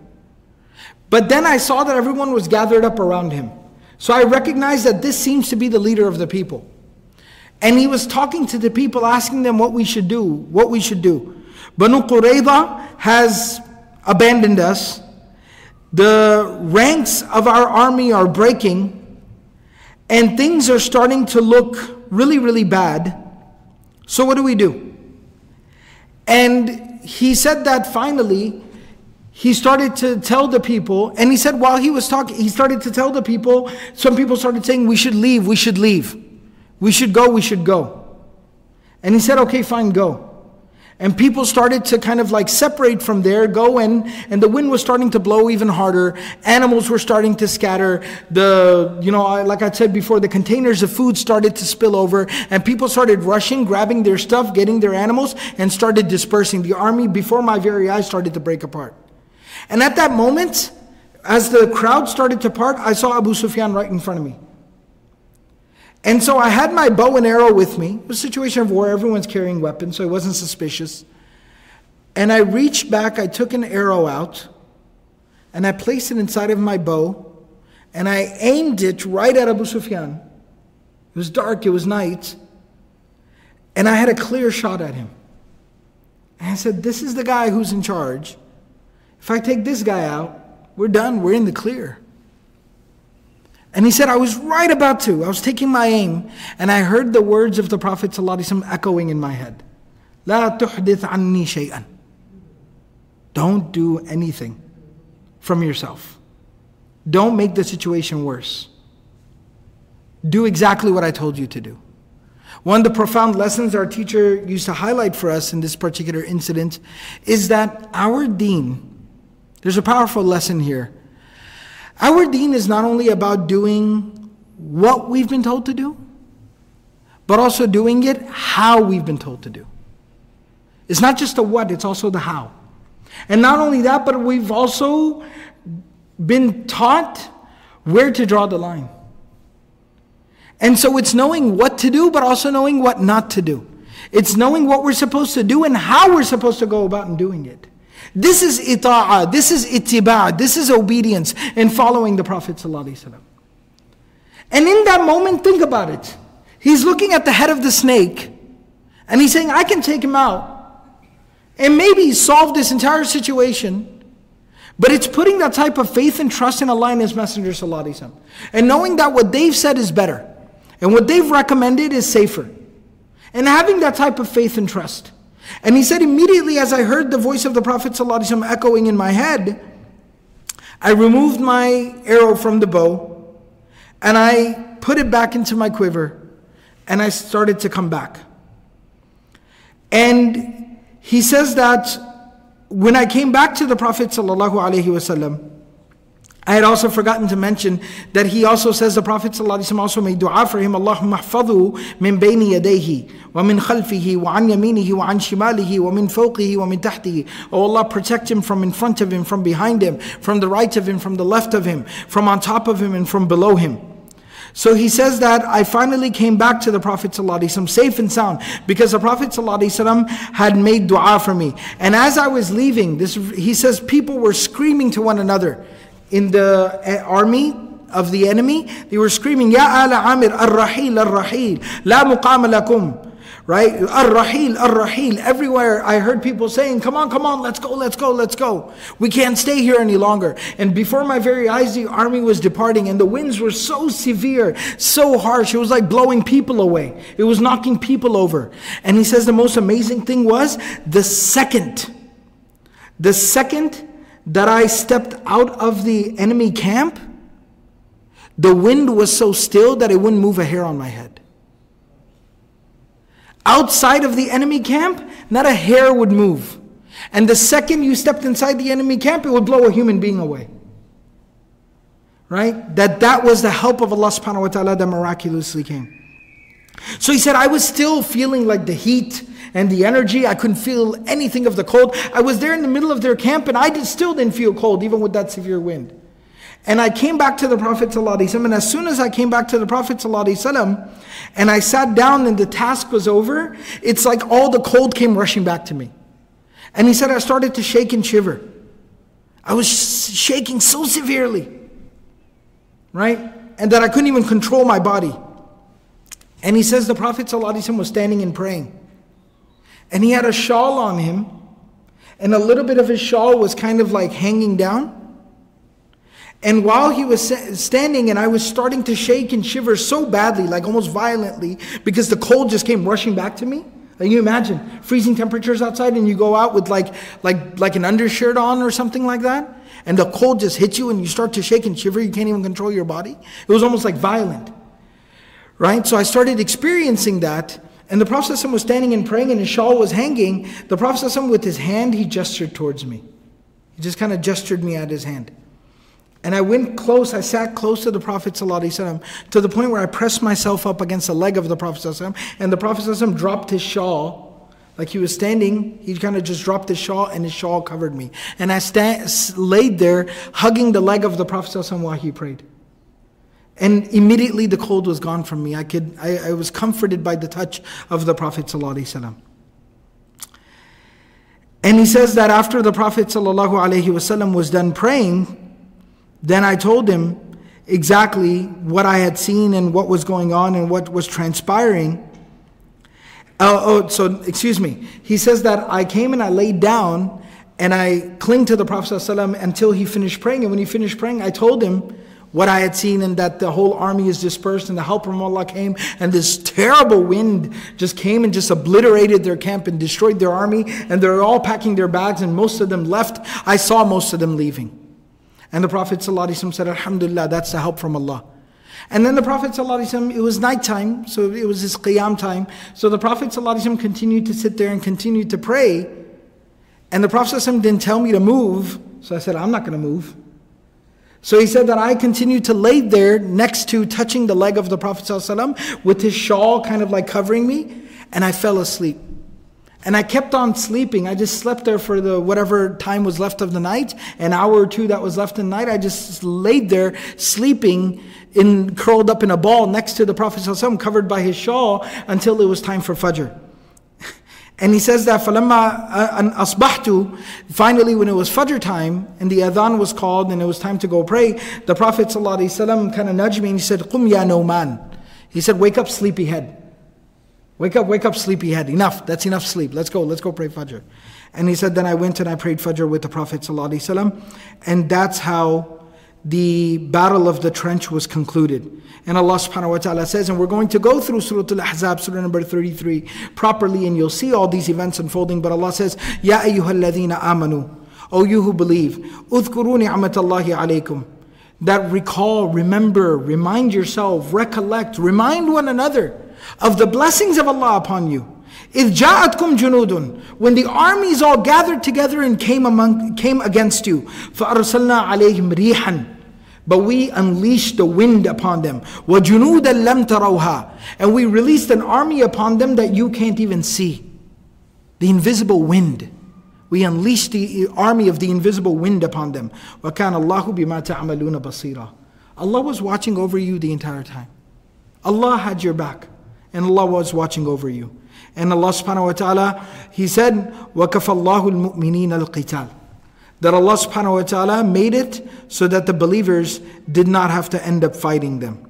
But then I saw that everyone was gathered up around him. So I recognized that this seems to be the leader of the people. And he was talking to the people, asking them what we should do, what we should do. Banu Qurayza has abandoned us the ranks of our army are breaking, and things are starting to look really, really bad. So, what do we do? And he said that finally, he started to tell the people, and he said while he was talking, he started to tell the people, some people started saying, We should leave, we should leave. We should go, we should go. And he said, Okay, fine, go. And people started to kind of like separate from there, go in, and the wind was starting to blow even harder. Animals were starting to scatter. The, you know, like I said before, the containers of food started to spill over, and people started rushing, grabbing their stuff, getting their animals, and started dispersing. The army, before my very eyes, started to break apart. And at that moment, as the crowd started to part, I saw Abu Sufyan right in front of me. And so I had my bow and arrow with me. It was a situation of war, everyone's carrying weapons, so I wasn't suspicious. And I reached back, I took an arrow out, and I placed it inside of my bow, and I aimed it right at Abu Sufyan. It was dark, it was night, and I had a clear shot at him. And I said, This is the guy who's in charge. If I take this guy out, we're done, we're in the clear. And he said, I was right about to. I was taking my aim, and I heard the words of the Prophet ﷺ echoing in my head. لا تحدث عني شيئا. Don't do anything from yourself. Don't make the situation worse. Do exactly what I told you to do. One of the profound lessons our teacher used to highlight for us in this particular incident is that our deen, there's a powerful lesson here. Our deen is not only about doing what we've been told to do, but also doing it how we've been told to do. It's not just the what, it's also the how. And not only that, but we've also been taught where to draw the line. And so it's knowing what to do, but also knowing what not to do. It's knowing what we're supposed to do and how we're supposed to go about in doing it. This is ita'ah, this is ittiba', this is obedience in following the Prophet. ﷺ. And in that moment, think about it. He's looking at the head of the snake and he's saying, I can take him out and maybe solve this entire situation. But it's putting that type of faith and trust in Allah and His Messenger ﷺ. and knowing that what they've said is better and what they've recommended is safer. And having that type of faith and trust. And he said, immediately as I heard the voice of the Prophet ﷺ echoing in my head, I removed my arrow from the bow and I put it back into my quiver and I started to come back. And he says that when I came back to the Prophet ﷺ, I had also forgotten to mention that he also says the Prophet ﷺ also made dua for him, Allahumma hfadhu min bayni yadayhi, wa min khalfihi, wa an yaminihi, wa an shimalihi, wa min fawqihi, wa min tahtihi. Oh Allah, protect him from in front of him, from behind him, from the right of him, from the left of him, from on top of him, and from below him. So he says that I finally came back to the Prophet ﷺ safe and sound because the Prophet ﷺ had made dua for me. And as I was leaving, this he says people were screaming to one another in the eh, army of the enemy. They were screaming, Ya ala Amir, ar-rahil, ar-rahil, la lakum. Right? Ar-rahil, ar-rahil. Everywhere I heard people saying, come on, come on, let's go, let's go, let's go. We can't stay here any longer. And before my very eyes, the army was departing and the winds were so severe, so harsh. It was like blowing people away. It was knocking people over. And he says the most amazing thing was the second, the second that I stepped out of the enemy camp, the wind was so still that it wouldn't move a hair on my head. Outside of the enemy camp, not a hair would move. And the second you stepped inside the enemy camp, it would blow a human being away. Right? That that was the help of Allah subhanahu wa ta'ala that miraculously came. So he said, I was still feeling like the heat and the energy. I couldn't feel anything of the cold. I was there in the middle of their camp and I did, still didn't feel cold, even with that severe wind. And I came back to the Prophet ﷺ, and as soon as I came back to the Prophet ﷺ, and I sat down and the task was over, it's like all the cold came rushing back to me. And he said, I started to shake and shiver. I was shaking so severely, right? And that I couldn't even control my body. And he says the Prophet ﷺ was standing and praying. And he had a shawl on him, and a little bit of his shawl was kind of like hanging down. And while he was standing, and I was starting to shake and shiver so badly, like almost violently, because the cold just came rushing back to me. Can you imagine freezing temperatures outside, and you go out with like like like an undershirt on or something like that, and the cold just hits you, and you start to shake and shiver. You can't even control your body. It was almost like violent, right? So I started experiencing that, and the Prophet was standing and praying, and his shawl was hanging. The Prophet with his hand, he gestured towards me. He just kind of gestured me at his hand. And I went close, I sat close to the Prophet ﷺ, to the point where I pressed myself up against the leg of the Prophet ﷺ, and the Prophet ﷺ dropped his shawl. Like he was standing, he kind of just dropped his shawl and his shawl covered me. And I sta- laid there hugging the leg of the Prophet ﷺ while he prayed. And immediately the cold was gone from me. I, could, I, I was comforted by the touch of the Prophet ﷺ. And he says that after the Prophet ﷺ was done praying, then I told him exactly what I had seen and what was going on and what was transpiring. Oh, oh, so excuse me. He says that I came and I laid down and I clinged to the Prophet ﷺ until he finished praying. And when he finished praying, I told him what I had seen and that the whole army is dispersed and the help from Allah came and this terrible wind just came and just obliterated their camp and destroyed their army and they're all packing their bags and most of them left. I saw most of them leaving. And the Prophet ﷺ said, Alhamdulillah, that's the help from Allah. And then the Prophet ﷺ, it was nighttime, so it was his qiyam time. So the Prophet ﷺ continued to sit there and continued to pray. And the Prophet ﷺ didn't tell me to move, so I said, I'm not going to move. So he said that I continued to lay there next to touching the leg of the Prophet ﷺ with his shawl kind of like covering me, and I fell asleep. And I kept on sleeping. I just slept there for the whatever time was left of the night, an hour or two that was left in the night. I just laid there sleeping in curled up in a ball next to the Prophet ﷺ, covered by his shawl until it was time for Fajr. And he says that فَلَمَّا أَصْبَحْتُ Finally when it was Fajr time and the adhan was called and it was time to go pray, the Prophet ﷺ kind of nudged me and he said, قُمْ يَا نَوْمَانِ He said, wake up sleepyhead. Wake up, wake up, sleepyhead. Enough. That's enough sleep. Let's go. Let's go pray Fajr. And he said, then I went and I prayed Fajr with the Prophet ﷺ. And that's how the battle of the trench was concluded. And Allah subhanahu wa ta'ala says, and we're going to go through Surah Al-Ahzab, Surah number 33, properly, and you'll see all these events unfolding. But Allah says, Ya ayyuhalladhina amanu, O you who believe, udhkuru ni'matallahi alaykum. That recall, remember, remind yourself, recollect, remind one another of the blessings of Allah upon you. إِذْ جَاءَتْكُمْ جُنُودٌ When the armies all gathered together and came, among, came against you, فَأَرْسَلْنَا عَلَيْهِمْ رِيحًا but we unleashed the wind upon them. وَجُنُودًا لَمْ تَرَوْهَا And we released an army upon them that you can't even see. The invisible wind. We unleashed the army of the invisible wind upon them. وَكَانَ اللَّهُ بِمَا تَعْمَلُونَ بَصِيرًا Allah was watching over you the entire time. Allah had your back and Allah was watching over you. And Allah subhanahu wa ta'ala, He said, وَكَفَ اللَّهُ الْمُؤْمِنِينَ الْقِتَالِ That Allah subhanahu wa ta'ala made it so that the believers did not have to end up fighting them.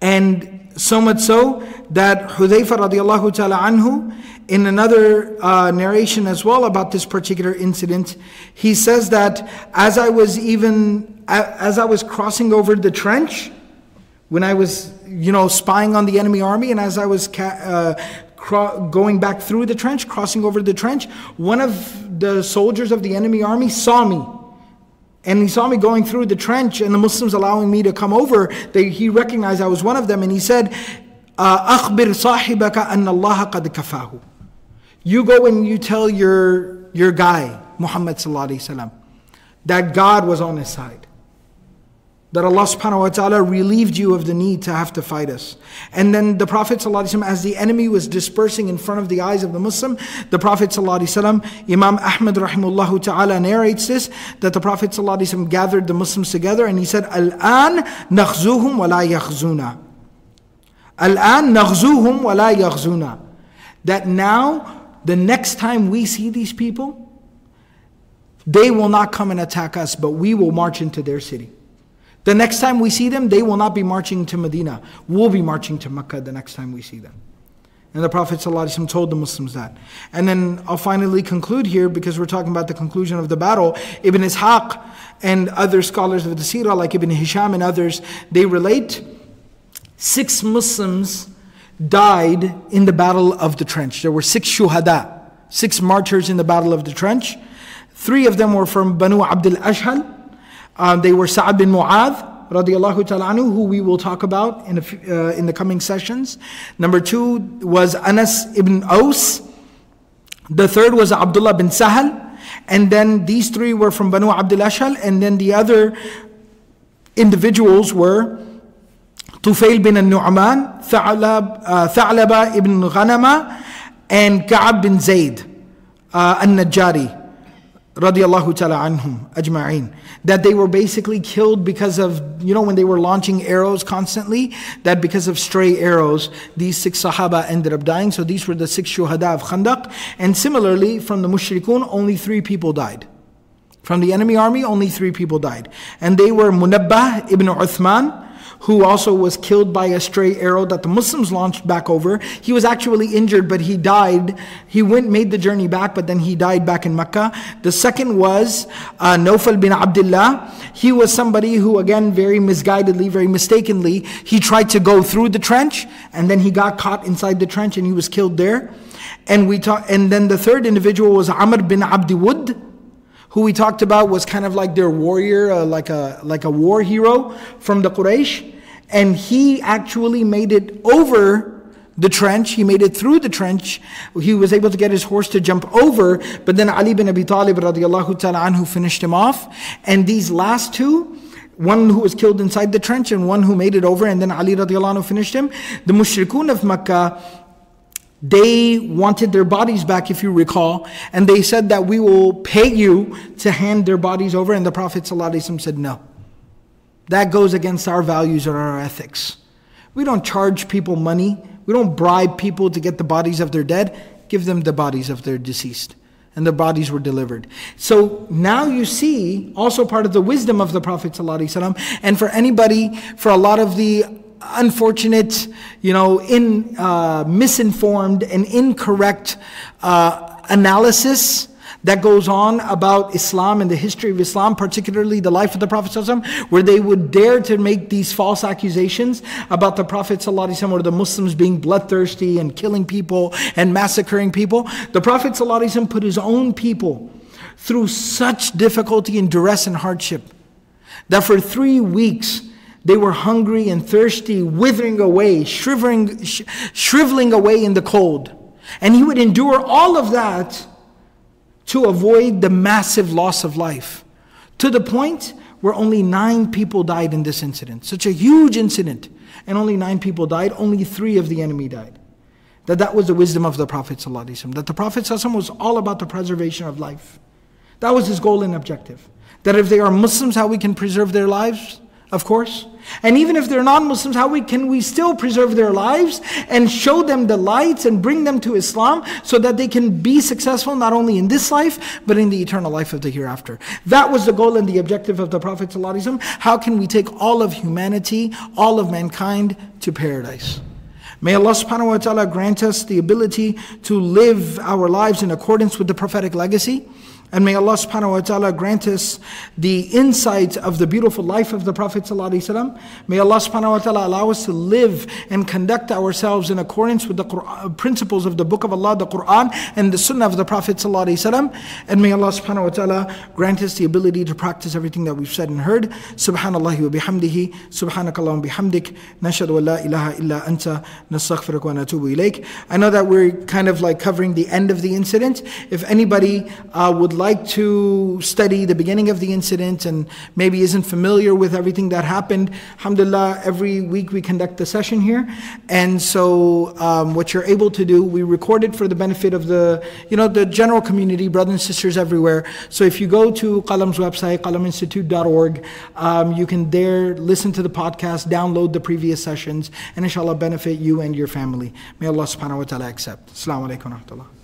And so much so that Hudayfa radiallahu ta'ala anhu, in another uh, narration as well about this particular incident, he says that as I was even, as I was crossing over the trench, when I was, you know, spying on the enemy army, and as I was uh, going back through the trench, crossing over the trench, one of the soldiers of the enemy army saw me. And he saw me going through the trench, and the Muslims allowing me to come over. They, he recognized I was one of them, and he said, uh, "Akhbir sahibaka an Allah qad kafahu." You go and you tell your your guy Muhammad that God was on his side that Allah subhanahu wa ta'ala relieved you of the need to have to fight us. And then the Prophet ﷺ, as the enemy was dispersing in front of the eyes of the Muslim, the Prophet ﷺ, Imam Ahmad rahimullah ta'ala narrates this, that the Prophet ﷺ gathered the Muslims together and he said, Al-an nakhzuhum wa la yakhzuna. Al-an nakhzuhum wa la yakhzuna. That now, the next time we see these people, they will not come and attack us, but we will march into their city. The next time we see them, they will not be marching to Medina. We'll be marching to Mecca the next time we see them. And the Prophet ﷺ told the Muslims that. And then I'll finally conclude here because we're talking about the conclusion of the battle. Ibn Ishaq and other scholars of the Sirah, like Ibn Hisham and others, they relate six Muslims died in the battle of the trench. There were six shuhada, six martyrs in the battle of the trench. Three of them were from Banu Abdul Ashhal, um, they were Sa'ad bin Mu'adh, radiallahu ta'ala anhu, who we will talk about in, uh, in the coming sessions. Number two was Anas ibn Aus. The third was Abdullah bin Sahal. And then these three were from Banu Abdul Ashhal. And then the other individuals were Tufail bin al-Nu'man, Tha'lab, uh, Tha'laba ibn Ghanama, and Ka'ab bin Zayd uh, al-Najjari radiallahu ta'ala anhum ajma'in that they were basically killed because of you know when they were launching arrows constantly that because of stray arrows these six sahaba ended up dying. So these were the six shuhada of khandaq. And similarly from the mushrikun only three people died. From the enemy army only three people died. And they were munabbah ibn uthman who also was killed by a stray arrow that the Muslims launched back over. He was actually injured, but he died. He went, made the journey back, but then he died back in Mecca. The second was uh, bin Abdullah. He was somebody who, again, very misguidedly, very mistakenly, he tried to go through the trench, and then he got caught inside the trench and he was killed there. And we talk, and then the third individual was Amr bin Abdi Wud who we talked about was kind of like their warrior, uh, like a like a war hero from the Quraysh. and he actually made it over the trench. He made it through the trench. He was able to get his horse to jump over, but then Ali bin Abi Talib radiallahu ta'ala anhu finished him off. And these last two, one who was killed inside the trench and one who made it over, and then Ali radiallahu anhu finished him. The mushrikun of Makkah, they wanted their bodies back, if you recall, and they said that we will pay you to hand their bodies over, and the Prophet ﷺ said no. That goes against our values and our ethics. We don't charge people money. We don't bribe people to get the bodies of their dead. Give them the bodies of their deceased. And the bodies were delivered. So now you see also part of the wisdom of the Prophet ﷺ. And for anybody, for a lot of the unfortunate, you know, in uh, misinformed and incorrect uh, analysis that goes on about Islam and the history of Islam, particularly the life of the Prophet where they would dare to make these false accusations about the Prophet or the Muslims being bloodthirsty and killing people and massacring people. The Prophet put his own people through such difficulty and duress and hardship that for three weeks they were hungry and thirsty, withering away, shriveling, sh- shriveling away in the cold. And he would endure all of that to avoid the massive loss of life. To the point where only nine people died in this incident. Such a huge incident. And only nine people died, only three of the enemy died. That that was the wisdom of the Prophet ﷺ. That the Prophet ﷺ was all about the preservation of life. That was his goal and objective. That if they are Muslims, how we can preserve their lives, of course. And even if they're non-Muslims, how we, can we still preserve their lives and show them the lights and bring them to Islam so that they can be successful not only in this life, but in the eternal life of the hereafter. That was the goal and the objective of the Prophet. How can we take all of humanity, all of mankind to paradise? May Allah subhanahu wa ta'ala grant us the ability to live our lives in accordance with the prophetic legacy. And may Allah subhanahu wa ta'ala grant us the insight of the beautiful life of the Prophet. May Allah subhanahu wa ta'ala allow us to live and conduct ourselves in accordance with the Quran, principles of the Book of Allah, the Quran, and the Sunnah of the Prophet. And may Allah subhanahu wa ta'ala grant us the ability to practice everything that we've said and heard. Subhanallah wa bihamdihi, subhanakallah wa bihamdik, nashadu la ilaha illa anta, nastaghfiruka wa natubu ilayk. I know that we're kind of like covering the end of the incident. If anybody uh, would like to study the beginning of the incident and maybe isn't familiar with everything that happened, alhamdulillah, every week we conduct a session here. And so um, what you're able to do, we record it for the benefit of the, you know, the general community, brothers and sisters everywhere. So if you go to Qalam's website, qalaminstitute.org, um, you can there listen to the podcast, download the previous sessions, and inshallah benefit you and your family. May Allah subhanahu wa ta'ala accept. Assalamu alaikum wa rahmatullah.